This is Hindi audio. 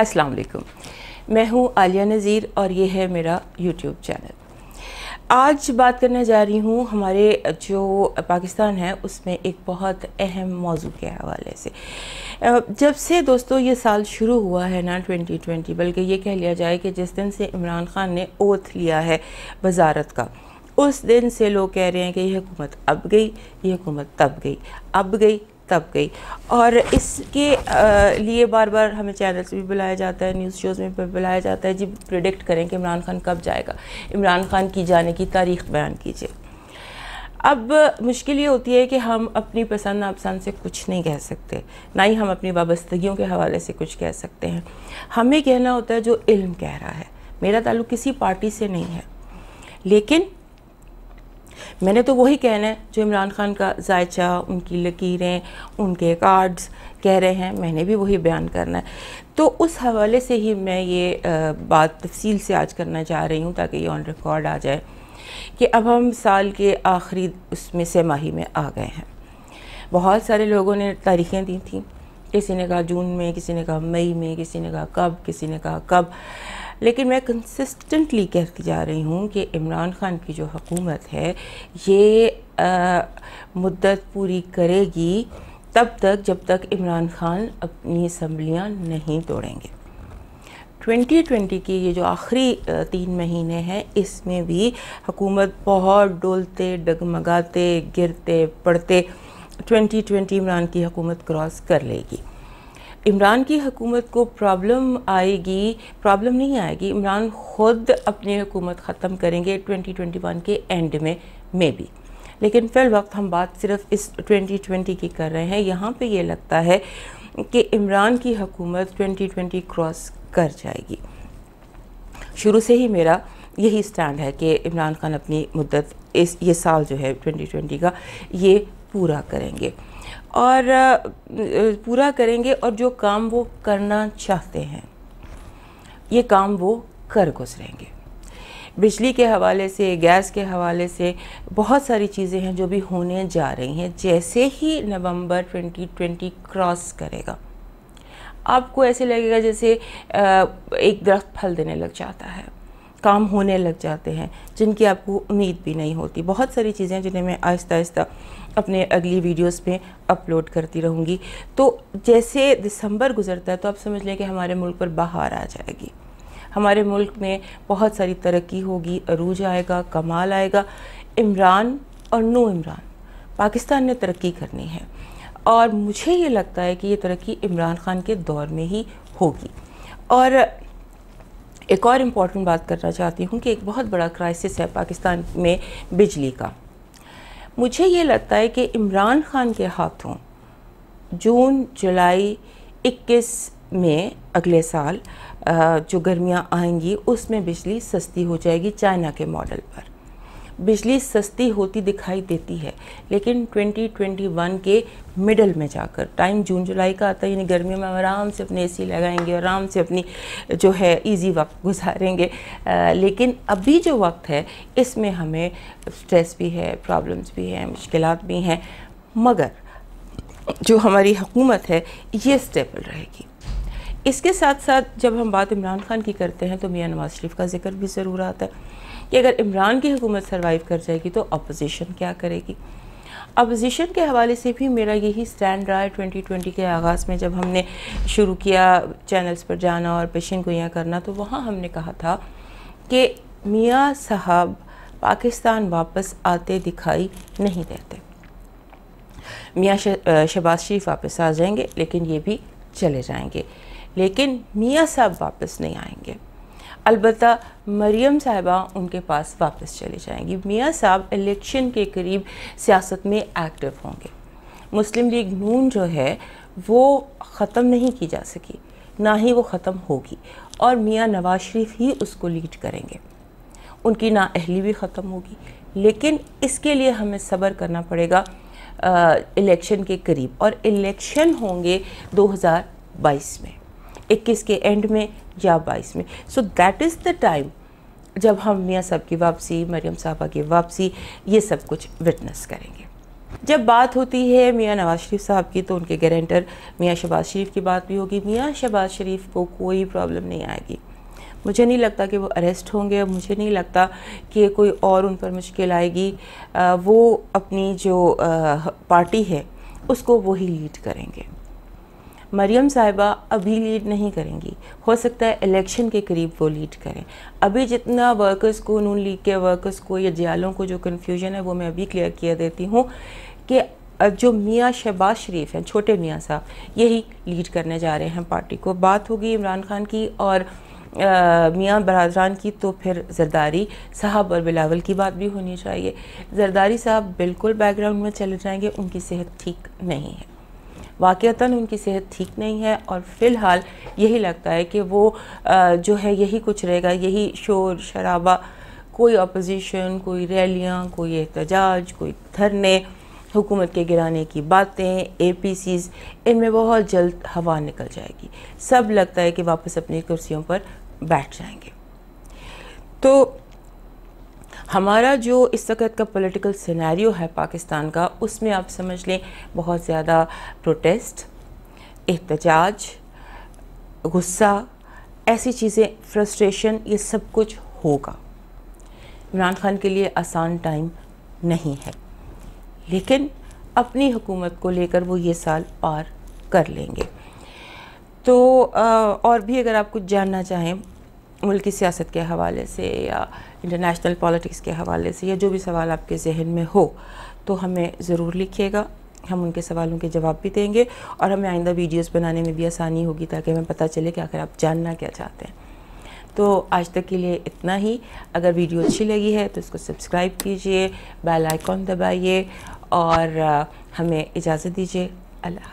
अस्सलाम वालेकुम। मैं हूँ आलिया नज़ीर और ये है मेरा यूट्यूब चैनल आज बात करने जा रही हूँ हमारे जो पाकिस्तान है, उसमें एक बहुत अहम मौजू के हवाले से। जब से दोस्तों ये साल शुरू हुआ है ना 2020 बल्कि ये कह लिया जाए कि जिस दिन से इमरान ख़ान ने ओथ लिया है वजारत का, उस दिन से लोग कह रहे हैं कि ये हुकूमत अब गई, ये हुकूमत तब गई, अब गई तब गई। और इसके लिए बार बार हमें चैनल्स भी बुलाया जाता है, न्यूज़ शोज़ में भी बुलाया जाता है, जी, प्रिडिक्ट करें कि इमरान खान कब जाएगा। इमरान खान की जाने की तारीख बयान कीजिए। अब मुश्किल ये होती है कि हम अपनी पसंद नापसंद से कुछ नहीं कह सकते, ना ही हम अपनी वाबस्तगियों के हवाले से कुछ कह सकते हैं। हमें कहना होता है जो इल्म कह रहा है। मेरा ताल्लुक किसी पार्टी से नहीं है। लेकिन मैंने तो वही कहना है, जो इमरान खान का जायचा, उनकी लकीरें, उनके कार्ड्स कह रहे हैं, मैंने भी वही बयान करना है। तो उस हवाले से ही मैं ये बात तफसील से आज करना चाह रही हूँ, ताकि ये ऑन रिकॉर्ड आ जाए कि अब हम साल के आखिरी उसमें से माही में आ गए हैं। बहुत सारे लोगों ने तारीखें दी थी। किसी ने कहा जून में, किसी ने कहा मई में, किसी ने कहा कब, किसी ने कहा कब। लेकिन मैं कंसिस्टेंटली कहती जा रही हूँ कि इमरान ख़ान की जो हुकूमत है, ये मुद्दत पूरी करेगी तब तक जब तक इमरान ख़ान अपनी असम्बलियाँ नहीं तोड़ेंगे। 2020 की ये जो आखिरी तीन महीने हैं, इसमें भी हुकूमत बहुत डोलते, डगमगाते, गिरते, पड़ते 2020 इमरान की हुकूमत क्रॉस कर लेगी। इमरान की हुकूमत को प्रॉब्लम आएगी, प्रॉब्लम नहीं आएगी, इमरान ख़ुद अपनी हुकूमत ख़त्म करेंगे 2021 के एंड में, मे बी लेकिन फिल वक्त हम बात सिर्फ़ इस 2020 की कर रहे हैं। यहाँ पे ये लगता है कि इमरान की हुकूमत 2020 क्रॉस कर जाएगी। शुरू से ही मेरा यही स्टैंड है कि इमरान खान अपनी मुद्दत इस, ये साल जो है 2020 का, ये पूरा करेंगे। और पूरा करेंगे और जो काम वो करना चाहते हैं, ये काम वो कर गुजरेंगे। बिजली के हवाले से, गैस के हवाले से बहुत सारी चीज़ें हैं जो भी होने जा रही हैं, जैसे ही नवंबर 2020 क्रॉस करेगा, आपको ऐसे लगेगा जैसे एक दरख्त फल देने लग जाता है। काम होने लग जाते हैं, जिनकी आपको उम्मीद भी नहीं होती। बहुत सारी चीज़ें जिन्हें मैं आहिस्ता आहिस्ता अपने अगली वीडियोस में अपलोड करती रहूँगी। तो जैसे दिसंबर गुजरता है तो आप समझ लें कि हमारे मुल्क पर बाहर आ जाएगी। हमारे मुल्क में बहुत सारी तरक्की होगी, अरूज आएगा, कमाल आएगा। इमरान और नो इमरान, पाकिस्तान ने तरक्की करनी है। और मुझे ये लगता है कि ये तरक्की इमरान ख़ान के दौर में ही होगी। और एक और इंपॉर्टेंट बात करना चाहती हूँ कि एक बहुत बड़ा क्राइसिस है पाकिस्तान में बिजली का। मुझे ये लगता है कि इमरान खान के हाथों जून, जुलाई 21 में अगले साल जो गर्मियाँ आएँगी, उसमें बिजली सस्ती हो जाएगी चाइना के मॉडल पर। बिजली सस्ती होती दिखाई देती है लेकिन 2021 के मिडल में जाकर टाइम जून जुलाई का आता है यानी गर्मियों में हम आराम से अपने एसी लगाएँगे आराम से अपनी जो है इजी वक्त गुजारेंगे। आ, लेकिन अभी जो वक्त है इसमें हमें स्ट्रेस भी है प्रॉब्लम्स भी हैं मुश्किल भी हैं मगर जो हमारी हुकूमत है ये स्टेबल रहेगी। इसके साथ साथ जब हम बात इमरान खान की करते हैं तो मियाँ नवाज़ शरीफ का ज़िक्र भी ज़रूर आता है। कि अगर इमरान की हुकूमत सर्वाइव कर जाएगी तो अपोजिशन क्या करेगी? अपोजिशन के हवाले से भी मेरा यही स्टैंड रहा है 2020 के आगाज़ में। जब हमने शुरू किया चैनल्स पर जाना और पेशन गोइयाँ करना तो वहाँ हमने कहा था कि मियाँ साहब पाकिस्तान वापस आते दिखाई नहीं देते। मियाँ शहबाज शरीफ वापस आ जाएँगे, लेकिन ये भी चले जाएँगे। लेकिन मियाँ साहब वापस नहीं आएँगे। अलबत् मरियम साहिबा उनके पास वापस चली जाएँगी। मियाँ साहब इलेक्शन के करीब सियासत में एक्टिव होंगे। मुस्लिम लीग नून जो है, वो ख़त्म नहीं की जा सकी। ना ही वो ख़त्म होगी और मियाँ नवाज़ शरीफ ही उसको लीड करेंगे। उनकी ना अहली भी ख़त्म होगी। लेकिन इसके लिए हमें सब्र करना पड़ेगा इलेक्शन के करीब। और इलेक्शन होंगे 2022 में। 21 के एंड में या 22 में। So that is the time जब हम मियाँ साहब की वापसी, मरियम साहबा की वापसी, ये सब कुछ विटनेस करेंगे। जब बात होती है मियाँ नवाज़ शरीफ साहब की तो उनके गारंटर मियाँ शहबाज शरीफ की बात भी होगी। मियाँ शहबाज शरीफ को कोई प्रॉब्लम नहीं आएगी। मुझे नहीं लगता कि वो अरेस्ट होंगे, मुझे नहीं लगता कि कोई और उन पर मुश्किल आएगी। वो अपनी जो पार्टी है, उसको वही लीड करेंगे। मरियम साहिबा अभी लीड नहीं करेंगी। हो सकता है इलेक्शन के करीब वो लीड करें। अभी जितना वर्कर्स को, नून लीग के वर्कर्स को या जियालों को जो कन्फ्यूज़न है, वो मैं अभी क्लियर किया देती हूँ कि जो मियाँ शहबाज शरीफ हैं, छोटे मियाँ साहब, यही लीड करने जा रहे हैं पार्टी को। बात होगी इमरान खान की और मियाँ बरदरान की तो फिर जरदारी साहब और बिलावल की बात भी होनी चाहिए। जरदारी साहब बिल्कुल बैकग्राउंड में चले जाएँगे, उनकी सेहत ठीक नहीं है। वाक़ता उनकी सेहत ठीक नहीं है और फ़िलहाल यही लगता है कि वो जो है यही कुछ रहेगा, यही शोर शराबा, कोई अपोजिशन कोई रैलियाँ कोई एहतजाज, कोई धरने, हुकूमत के गिराने की बातें ए पी सीज़ इनमें बहुत जल्द हवा निकल जाएगी। सब लगता है कि वापस अपनी कुर्सियों पर बैठ जाएँगे। तो हमारा जो इस वक्त का पॉलिटिकल सिनेरियो है पाकिस्तान का उसमें आप समझ लें बहुत ज़्यादा प्रोटेस्ट एहतजाज गुस्सा ऐसी चीज़ें फ्रस्ट्रेशन ये सब कुछ होगा। इमरान खान के लिए आसान टाइम नहीं है। लेकिन अपनी हुकूमत को लेकर वो ये साल पार कर लेंगे। तो आ, और भी अगर आप कुछ जानना चाहें मुल्क सियासत के हवाले से या इंटरनेशनल पॉलिटिक्स के हवाले से या जो भी सवाल आपके जहन में हो तो हमें ज़रूर लिखिएगा। हम उनके सवालों के जवाब भी देंगे और हमें आइंदा वीडियोस बनाने में भी आसानी होगी ताकि हमें पता चले कि आखिर आप जानना क्या चाहते हैं। तो आज तक के लिए इतना ही। अगर वीडियो अच्छी लगी है तो इसको सब्सक्राइब कीजिए, बेल आइकॉन दबाइए और हमें इजाज़त दीजिए। अल्लाह